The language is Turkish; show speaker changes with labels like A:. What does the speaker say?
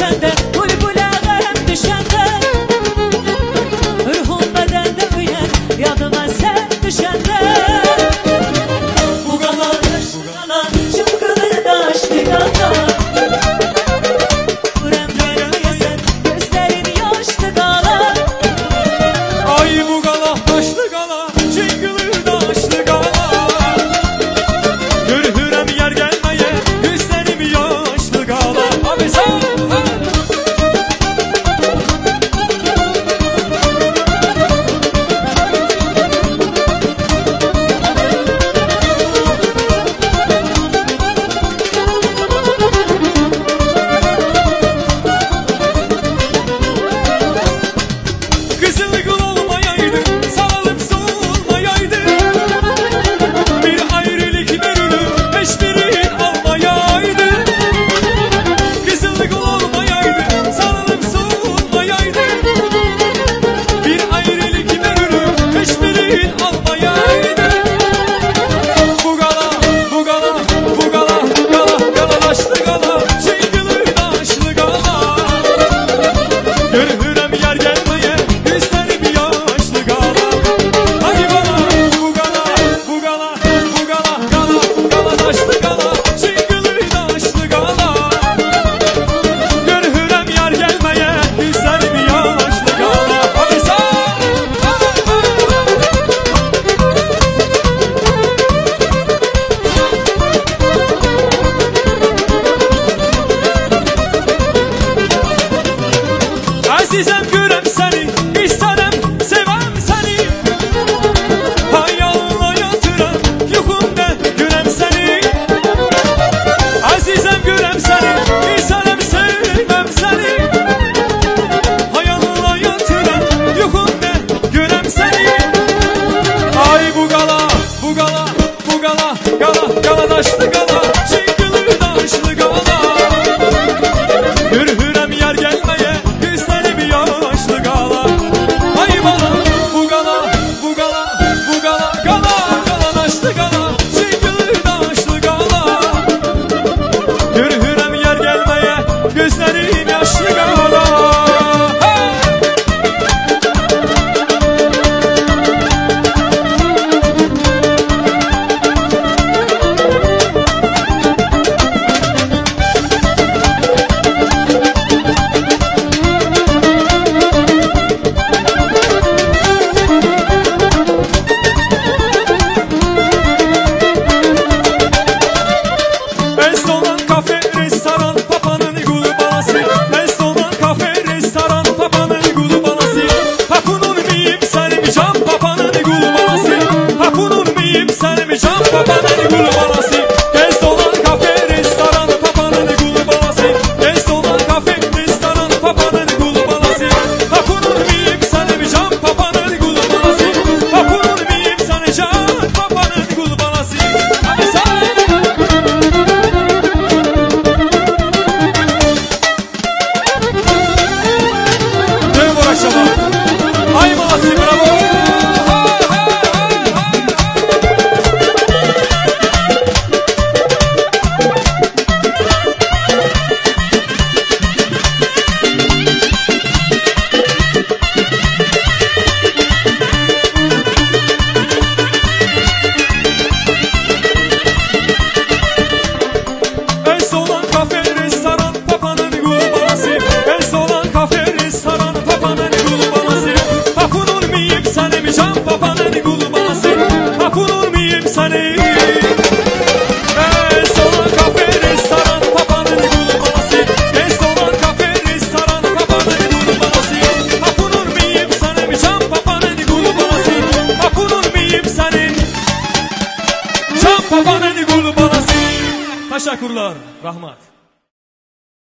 A: escuchas
B: c'est un peu mijão, vou botar de gulo. Can babanın kulbası Tapınır mıyım sana? Es olan kafe restoran babanın kulbası Es olan kafe restoran babanın kulbası Tapınır? Can babanın kulbası Tapınır mıyım? Can babanın kulbası Teşekkürler, rahmet.